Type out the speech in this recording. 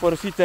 por fita